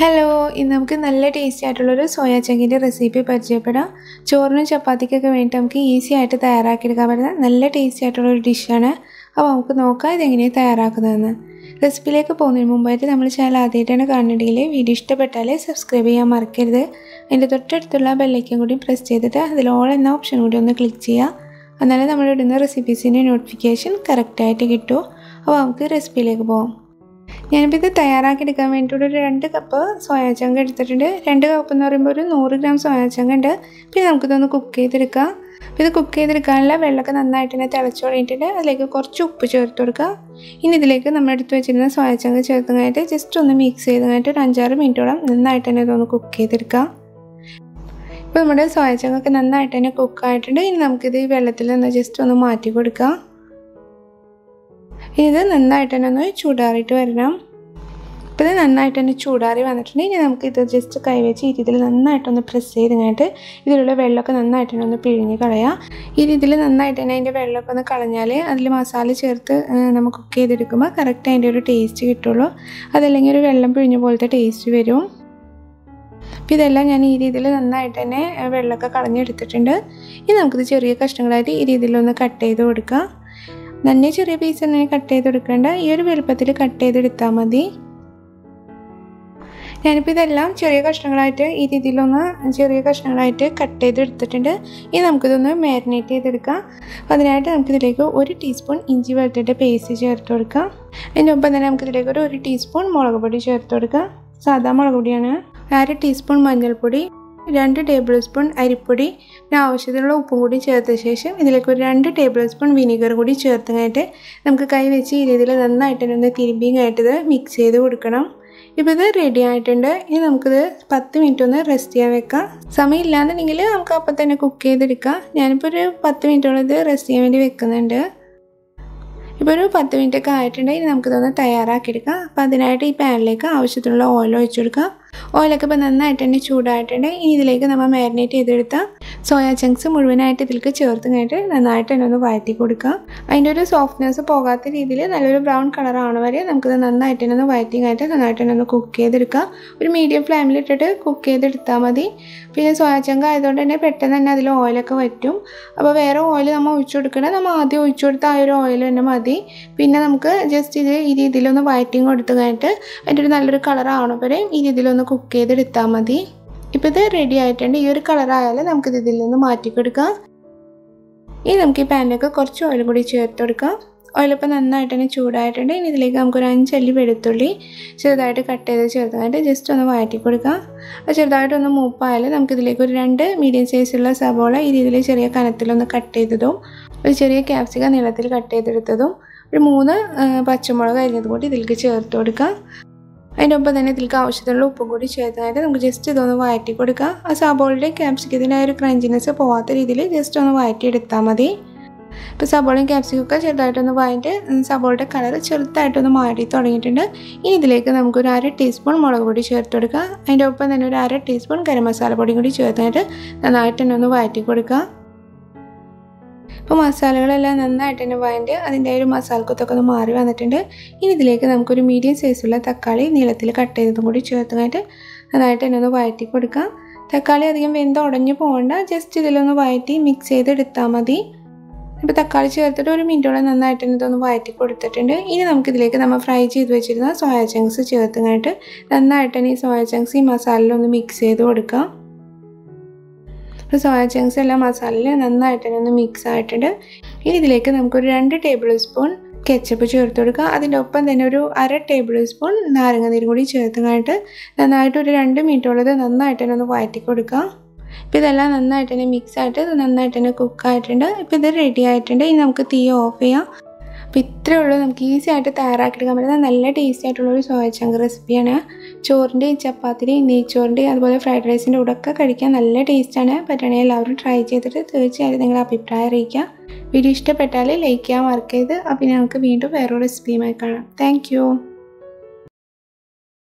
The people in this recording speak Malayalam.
ഹലോ ഇന്ന് നമുക്ക് നല്ല ടേസ്റ്റി ആയിട്ടുള്ളൊരു സോയാ ചങ്കിന്റെ റെസിപ്പി പരിചയപ്പെടാം. ചോറിനും ചപ്പാത്തിക്കൊക്കെ വേണ്ടി നമുക്ക് ഈസി ആയിട്ട് തയ്യാറാക്കിയെടുക്കാൻ പറ്റുന്ന നല്ല ടേസ്റ്റി ആയിട്ടുള്ളൊരു ഡിഷാണ് അപ്പോൾ നമുക്ക് നോക്കാം ഇതെങ്ങനെയാണ് തയ്യാറാക്കുന്നതെന്ന്. റെസിപ്പിയിലേക്ക് പോകുന്നതിന് മുമ്പായിട്ട് നമ്മൾ ചാനൽ ആദ്യമായിട്ടാണ് കാണുന്നുണ്ടെങ്കിൽ വീഡിയോ ഇഷ്ടപ്പെട്ടാൽ സബ്സ്ക്രൈബ് ചെയ്യാൻ മറക്കരുത്. അതിന്റെ തൊട്ടടുത്തുള്ള ബെല്ലൈക്കൻ കൂടി പ്രസ് ചെയ്തിട്ട് അതിൽ ഓൾ എന്ന ഓപ്ഷൻ കൂടി ഒന്ന് ക്ലിക്ക് ചെയ്യുക. എന്നാലേ നമ്മൾ ഇടുന്ന റെസിപ്പീസിന്റെ നോട്ടിഫിക്കേഷൻ കറക്റ്റായിട്ട് കിട്ടൂ. അപ്പോൾ നമുക്ക് റെസിപ്പിയിലേക്ക് പോകാം ഞാനിപ്പോൾ ഇത് തയ്യാറാക്കി എടുക്കാൻ വേണ്ടിയിട്ട് ഒരു രണ്ട് കപ്പ് സോയാ ചങ്ക എടുത്തിട്ടുണ്ട്. രണ്ട് കപ്പ് എന്ന് പറയുമ്പോൾ ഒരു നൂറ് ഗ്രാം സോയാ ചങ്ക ഉണ്ട്. പിന്നെ നമുക്കിതൊന്ന് കുക്ക് ചെയ്തെടുക്കാം. അപ്പോൾ ഇത് കുക്ക് ചെയ്തെടുക്കാനുള്ള വെള്ളമൊക്കെ നന്നായിട്ട് തന്നെ തിളച്ച് തുടങ്ങിയിട്ടുണ്ട്. അതിലേക്ക് കുറച്ച് ഉപ്പ് ചേർത്ത് കൊടുക്കുക. ഇനി ഇതിലേക്ക് നമ്മൾ എടുത്ത് വെച്ചിരുന്ന സോയാചങ്ക ചേർത്തങ്ങായിട്ട് ജസ്റ്റ് ഒന്ന് മിക്സ് ചെയ്തങ്ങായിട്ട് ഒരു അഞ്ചാറ് മിനിറ്റോളം നന്നായിട്ട് തന്നെ ഇതൊന്ന് കുക്ക് ചെയ്തെടുക്കാം. ഇപ്പോൾ നമ്മുടെ സോയാചങ്ങൊക്കെ നന്നായിട്ട് തന്നെ കുക്കായിട്ടുണ്ട് ഇനി നമുക്കിത് ഈ വെള്ളത്തിൽ നിന്ന് ജസ്റ്റ് ഒന്ന് മാറ്റി കൊടുക്കാം. ഇത് നന്നായിട്ട് തന്നെ ഒന്ന് ചൂടാറിയിട്ട് വരണം. ഇപ്പോൾ ഇത് നന്നായിട്ട് തന്നെ ചൂടാറി വന്നിട്ടുണ്ട് ഇനി നമുക്ക് ഇത് ജസ്റ്റ് കൈവച്ച് ഈ രീതിയിൽ നന്നായിട്ടൊന്ന് പ്രസ് ചെയ്ത് കഴിഞ്ഞിട്ട് ഇതിലുള്ള വെള്ളമൊക്കെ നന്നായിട്ട് തന്നെ ഒന്ന് പിഴിഞ്ഞ് കളയാം. ഈ രീതിയിൽ നന്നായിട്ട് തന്നെ അതിന്റെ വെള്ളമൊക്കെ ഒന്ന് കളഞ്ഞാൽ അതിൽ മസാല ചേർത്ത് നമുക്ക് കുക്ക് ചെയ്തെടുക്കുമ്പോൾ കറക്റ്റ് അതിന്റെ ഒരു ടേസ്റ്റ് കിട്ടുള്ളൂ. അതല്ലെങ്കിൽ ഒരു വെള്ളം പിഴിഞ്ഞ പോലത്തെ ടേസ്റ്റ് വരും. അപ്പോൾ ഇതെല്ലാം ഞാൻ ഈ രീതിയിൽ നന്നായിട്ട് തന്നെ വെള്ളമൊക്കെ കളഞ്ഞെടുത്തിട്ടുണ്ട്. ഇനി നമുക്കിത് ചെറിയ കഷ്ണങ്ങളായിട്ട് ഈ രീതിയിലൊന്ന് കട്ട് ചെയ്ത് കൊടുക്കാം. നന്നെ ചെറിയ പീസ് തന്നെ കട്ട് ചെയ്ത് കൊടുക്കേണ്ട ഈ ഒരു വലുപ്പത്തിൽ കട്ട് ചെയ്തെടുത്താൽ മതി. ഞാനിപ്പോൾ ഇതെല്ലാം ചെറിയ കഷ്ണങ്ങളായിട്ട് ഈ രീതിയിലൊന്ന് ചെറിയ കഷ്ണങ്ങളായിട്ട് കട്ട് ചെയ്തെടുത്തിട്ടുണ്ട്. ഇനി നമുക്കിതൊന്ന് മാരിനേറ്റ് ചെയ്തെടുക്കാം. അപ്പോൾ അതിനായിട്ട് നമുക്കിതിലേക്ക് ഒരു ടീസ്പൂൺ ഇഞ്ചി വെളുത്തിന്റെ പേസ്റ്റ് ചേർത്ത് കൊടുക്കാം. അതിന്റെ ഒപ്പം തന്നെ നമുക്കിതിലേക്ക് ഒരു ഒരു ടീസ്പൂൺ മുളക് പൊടി ചേർത്ത് കൊടുക്കാം. സാധാ മുളക് പൊടിയാണ്. അര ടീസ്പൂൺ മഞ്ഞൾപ്പൊടി. രണ്ട് ടേബിൾ സ്പൂൺ അരിപ്പൊടി പിന്നെ ആവശ്യത്തിനുള്ള ഉപ്പും കൂടി ചേർത്ത ശേഷം ഇതിലേക്ക് ഒരു രണ്ട് ടേബിൾ സ്പൂൺ വിനീഗർ കൂടി ചേർത്തങ്ങായിട്ട് നമുക്ക് കൈ വെച്ച് ഈ രീതിയിൽ നന്നായിട്ട് തന്നെ ഒന്ന് തിരുമ്പിങ്ങായിട്ട് ഇത് മിക്സ് ചെയ്ത് കൊടുക്കണം. ഇപ്പോൾ ഇത് റെഡി ആയിട്ടുണ്ട്. ഇനി നമുക്കിത് പത്ത് മിനിറ്റ് ഒന്ന് റെസ്റ്റ് ചെയ്യാൻ വെക്കാം. സമയം ഇല്ലാന്നുണ്ടെങ്കിൽ നമുക്ക് അപ്പം തന്നെ കുക്ക് ചെയ്തെടുക്കാം. ഞാനിപ്പോൾ ഒരു പത്ത് മിനിറ്റോളം ഇത് റെസ്റ്റ് ചെയ്യാൻ വേണ്ടി വെക്കുന്നുണ്ട്. ഇപ്പോൾ ഒരു പത്ത് മിനിറ്റ് ഒക്കെ ആയിട്ടുണ്ട്. ഇനി നമുക്കിതൊന്ന് തയ്യാറാക്കിയെടുക്കാം. അപ്പോൾ അതിനായിട്ട് ഈ പാനിലേക്ക് ആവശ്യത്തിനുള്ള ഓയിൽ ഒഴിച്ചു കൊടുക്കാം. ഓയിലൊക്കെ ഇപ്പോൾ നന്നായിട്ട് തന്നെ ചൂടായിട്ടുണ്ട്. ഇനി ഇതിലേക്ക് നമ്മൾ മാരിനേറ്റ് ചെയ്തെടുത്ത സോയാ ചങ്ക്സ് മുഴുവനായിട്ട് ഇതിലേക്ക് ചേർത്ത് കഴിഞ്ഞിട്ട് നന്നായിട്ട് തന്നെ ഒന്ന് വഴറ്റി കൊടുക്കുക. അതിന്റെ ഒരു സോഫ്റ്റ്നെസ് പോകാത്ത രീതിയിൽ നല്ലൊരു ബ്രൗൺ കളറാണ് വരെ നമുക്കിത് നന്നായിട്ട് തന്നെ ഒന്ന് വഴറ്റി കഴിഞ്ഞിട്ട് നന്നായിട്ട് തന്നെ ഒന്ന് കുക്ക് ചെയ്തെടുക്കുക. ഒരു മീഡിയം ഫ്ലെയിമിൽ ഇട്ടിട്ട് കുക്ക് ചെയ്തെടുത്താൽ മതി. പിന്നെ സോയാ ചങ്ക ആയതുകൊണ്ട് തന്നെ പെട്ടെന്ന് തന്നെ അതിൽ ഓയിലൊക്കെ വറ്റും. അപ്പോൾ വേറെ ഓയിൽ നമ്മൾ ഒഴിച്ചു കൊടുക്കണേ നമ്മൾ ആദ്യം ഒഴിച്ചു കൊടുത്ത ആ ഒരു ഓയിൽ തന്നെ മതി. പിന്നെ നമുക്ക് ജസ്റ്റ് ഇത് ഈ രീതിയിലൊന്ന് വയറ്റിങ് കൊടുത്തു കഴിഞ്ഞിട്ട് അതിന്റെ ഒരു നല്ലൊരു വരെ ഈ രീതിയിലൊന്ന് കുക്ക് ചെയ്തെടുത്താൽ മതി. ഇപ്പോൾ ഇത് റെഡി ആയിട്ടുണ്ട്. ഈ ഒരു കളറായാലും നമുക്കിത് ഇതിൽ നിന്ന് മാറ്റി കൊടുക്കാം ഇനി നമുക്ക് ഈ പാനിലേക്ക് കുറച്ച് ഓയിൽ കൂടി ചേർത്ത് കൊടുക്കാം. ഓയിലിപ്പോൾ നന്നായിട്ട് തന്നെ ചൂടായിട്ടുണ്ട്. ഇനി ഇതിലേക്ക് നമുക്കൊരു അഞ്ചല്ലി വെളുത്തുള്ളി ചെറുതായിട്ട് കട്ട് ചെയ്ത് ചേർത്തായിട്ട് ജസ്റ്റ് ഒന്ന് വഴറ്റി കൊടുക്കാം അത് ചെറുതായിട്ടൊന്ന് മൂപ്പായാൽ നമുക്കിതിലേക്ക് ഒരു രണ്ട് മീഡിയം സൈസുള്ള സബോള ഈ രീതിയിൽ ചെറിയ കനത്തിലൊന്ന് കട്ട് ചെയ്തതും ഒരു ചെറിയ ക്യാപ്സിക നീളത്തിൽ കട്ട് ചെയ്തെടുത്തതും ഒരു മൂന്ന് പച്ചമുളക് അരിഞ്ഞതും കൂടി ഇതിലേക്ക് ചേർത്ത് കൊടുക്കാം. അതിന്റെ ഒപ്പം തന്നെ ഇതിലേക്ക് ആവശ്യത്തിനുള്ള ഉപ്പും കൂടി ചേർത്തായിട്ട് നമുക്ക് ജസ്റ്റ് ഇതൊന്ന് വഴറ്റി കൊടുക്കാം ആ സബോളയുടെ ക്യാപ്സിക്കത്തിന്റെ ഒരു ക്രഞ്ചിനെസ് പോവാത്ത രീതിയിൽ ജസ്റ്റ് ഒന്ന് വഴറ്റി എടുത്താൽ മതി. ഇപ്പോൾ സബോളയും ക്യാപ്സിക്കൊക്കെ ചെറുതായിട്ടൊന്ന് വഴറ്റി സബോളയുടെ കളർ ചെറുതായിട്ടൊന്ന് മാറ്റി തുടങ്ങിയിട്ടുണ്ട്. ഇനി ഇതിലേക്ക് നമുക്കൊരു അര ടീസ്പൂൺ മുളക് പൊടി ചേർത്ത് കൊടുക്കുക അതിന്റെ ഒപ്പം തന്നെ ഒരു അര ടീസ്പൂൺ ഗരം മസാല പൊടിയും കൂടി ചേർത്തിട്ട് നന്നായിട്ട് തന്നെ ഒന്ന് വഴറ്റി കൊടുക്കുക ഇപ്പോൾ മസാലകളെല്ലാം നന്നായിട്ട് തന്നെ വഴണ്ട് അതിന്റെ ഒരു മസാലക്കൊത്തൊക്കെ ഒന്ന് മാറി വന്നിട്ടുണ്ട്. ഇനി ഇതിലേക്ക് നമുക്കൊരു മീഡിയം സൈസുള്ള തക്കാളി നീളത്തിൽ കട്ട് ചെയ്തതും കൂടി ചേർത്തുമായിട്ട് നന്നായിട്ട് തന്നെ ഒന്ന് വഴറ്റി കൊടുക്കാം. തക്കാളി അധികം വെന്ത് ഉടഞ്ഞു പോകണ്ട ജസ്റ്റ് ഇതിലൊന്ന് വഴറ്റി മിക്സ് ചെയ്തെടുത്താൽ മതി. ഇപ്പോൾ തക്കാളി ചേർത്തിട്ട് ഒരു മിനിറ്റോളം നന്നായിട്ട് തന്നെ ഇതൊന്ന് വഴറ്റി കൊടുത്തിട്ടുണ്ട്. ഇനി നമുക്കിതിലേക്ക് നമ്മൾ ഫ്രൈ ചെയ്ത് വെച്ചിരുന്ന സോയ ചങ്ക്സ് ചേർത്തുമായിട്ട് നന്നായിട്ട് തന്നെ ഈ സോയ ചങ്ക്സ് ഈ മസാലയിലൊന്ന് മിക്സ് ചെയ്ത് കൊടുക്കാം. ഇപ്പോൾ സോയ ചങ്ക്സ് എല്ലാം മസാലയിൽ നന്നായിട്ട് തന്നെ ഒന്ന് മിക്സ് ആയിട്ടുണ്ട്. ഇനി ഇതിലേക്ക് നമുക്കൊരു രണ്ട് ടേബിൾ സ്പൂൺ കെച്ചപ്പ് ചേർത്ത് കൊടുക്കുക. അതിന്റെ ഒപ്പം തന്നെ ഒരു അര ടേബിൾ സ്പൂൺ നാരങ്ങ നീരും കൂടി ചേർത്തുമായിട്ട് നന്നായിട്ട് ഒരു രണ്ട് മിനിറ്റുള്ളത് നന്നായിട്ട് തന്നെ ഒന്ന് വഴറ്റി കൊടുക്കുക. ഇപ്പോൾ ഇതെല്ലാം നന്നായിട്ട് തന്നെ മിക്സ് ആയിട്ട് നന്നായിട്ട് തന്നെ കുക്കായിട്ടുണ്ട് ഇപ്പോൾ ഇത് റെഡി ആയിട്ടുണ്ട്. ഇനി നമുക്ക് തീ ഓഫ് ചെയ്യാം. അപ്പോൾ ഇത്രയേ ഉള്ളൂ. നമുക്ക് ഈസി ആയിട്ട് തയ്യാറാക്കിയെടുക്കാൻ പറ്റുന്ന നല്ല ടേസ്റ്റി ആയിട്ടുള്ളൊരു സോയ ചങ്ക് റെസിപ്പിയാണ് ചോറിന്റെയും ചപ്പാത്തിന്റെയും നെയ്ച്ചോറിന്റെയും അതുപോലെ ഫ്രൈഡ് റൈസിന്റെ കൂടെ ഒക്കെ കഴിക്കാൻ നല്ല ടേസ്റ്റാണ് പറ്റണേ എല്ലാവരും ട്രൈ ചെയ്തിട്ട് തീർച്ചയായിട്ടും നിങ്ങളുടെ അഭിപ്രായം അറിയിക്കുക. വീഡിയോ ഇഷ്ടപ്പെട്ടാൽ ലൈക്ക് ചെയ്യാൻ മറക്കരുത്. അപ്പോൾ നമുക്ക് വീണ്ടും വേറൊരു റെസിപ്പിയുമായി കാണാം. താങ്ക്